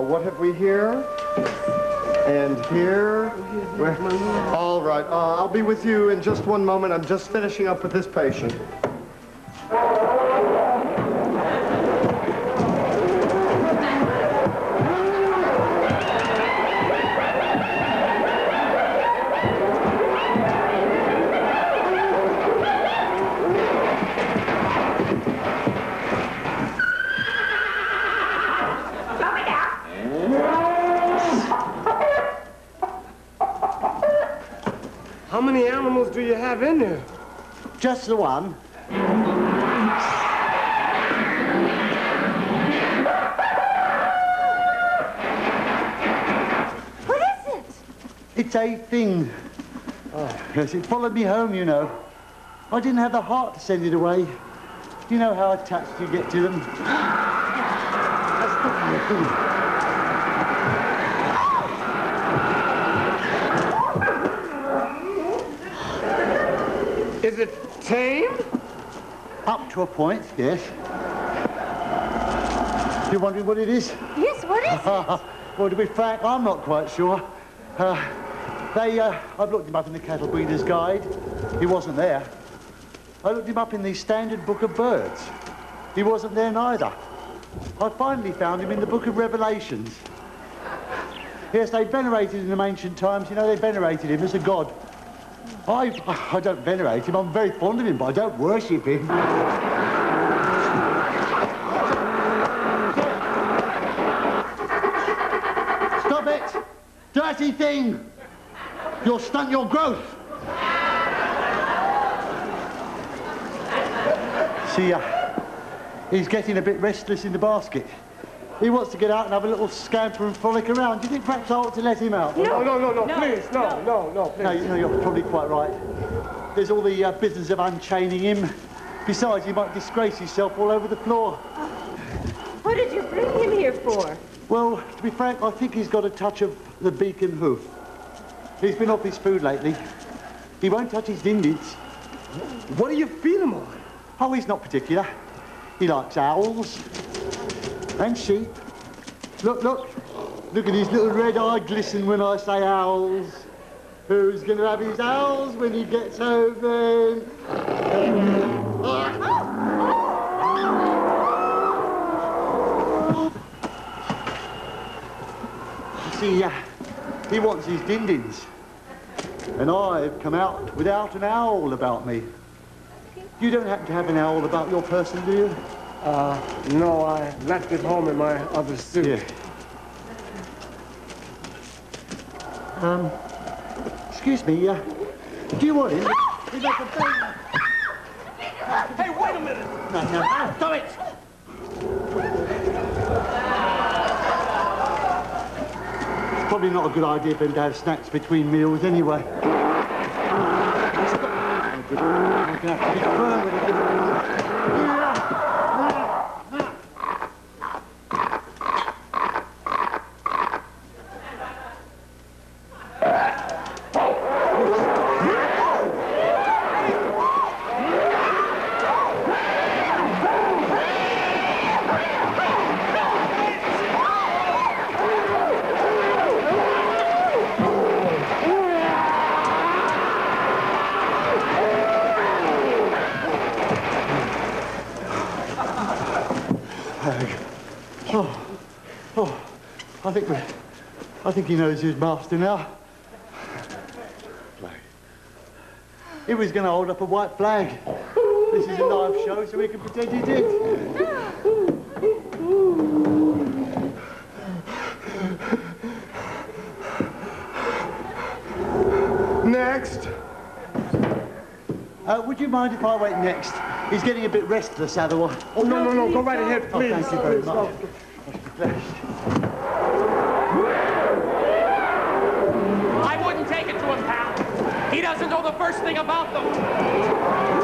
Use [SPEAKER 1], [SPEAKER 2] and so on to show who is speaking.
[SPEAKER 1] what have we here? And here. All right, uh, I'll be with you in just one moment. I'm just finishing up with this patient.
[SPEAKER 2] How many animals do you have in there?
[SPEAKER 3] Just the one.
[SPEAKER 4] What is it?
[SPEAKER 3] It's a thing. Oh, yes, it followed me home, you know. I didn't have the heart to send it away. Do you know how attached you get to them. That's definitely a thing.
[SPEAKER 2] Is it tame?
[SPEAKER 3] Up to a point, yes. You're wondering what it is?
[SPEAKER 4] Yes, what is it?
[SPEAKER 3] well, to be frank, I'm not quite sure. Uh, they, uh, I've looked him up in the Cattle Breeder's Guide. He wasn't there. I looked him up in the Standard Book of Birds. He wasn't there neither. I finally found him in the Book of Revelations. Yes, they venerated him in ancient times. You know, they venerated him as a god. I, I don't venerate him. I'm very fond of him, but I don't worship him. Stop it! Dirty thing! You'll stunt your growth. See, uh, he's getting a bit restless in the basket. He wants to get out and have a little scamper and frolic around. Do you think perhaps I ought to let him out?
[SPEAKER 2] No, no, no, no, please, no, no, no, please.
[SPEAKER 3] No, you know, you're probably quite right. There's all the uh, business of unchaining him. Besides, he might disgrace himself all over the floor.
[SPEAKER 4] What did you bring him here for?
[SPEAKER 3] Well, to be frank, I think he's got a touch of the beacon hoof. He's been off his food lately. He won't touch his dindies.
[SPEAKER 2] What do you feed him on?
[SPEAKER 3] Oh, he's not particular. He likes owls and sheep. Look, look. Look at his little red eye glisten when I say owls. Who's going to have his owls when he gets? You see, uh, he wants his dindins. And I've come out without an owl about me. You don't happen to have an owl about your person, do you?
[SPEAKER 2] Uh, no, I left it home in my other suit.
[SPEAKER 3] Yeah. Um, excuse me, uh, do you want him? He's like a baby.
[SPEAKER 2] Hey, wait a minute!
[SPEAKER 3] No, no, stop it! It's probably not a good idea for him to have snacks between meals anyway. Oh, oh, I think we, I think he knows his master now. Flag. He was going to hold up a white flag. This is a live show, so we can pretend he did.
[SPEAKER 2] Next.
[SPEAKER 3] Uh, would you mind if I went next? He's getting a bit restless, otherwise.
[SPEAKER 2] Oh, no, no, no, go right ahead,
[SPEAKER 3] Oh,
[SPEAKER 2] please.
[SPEAKER 3] thank you very much.
[SPEAKER 5] I wouldn't take it to him, pal. He doesn't know the first thing about them.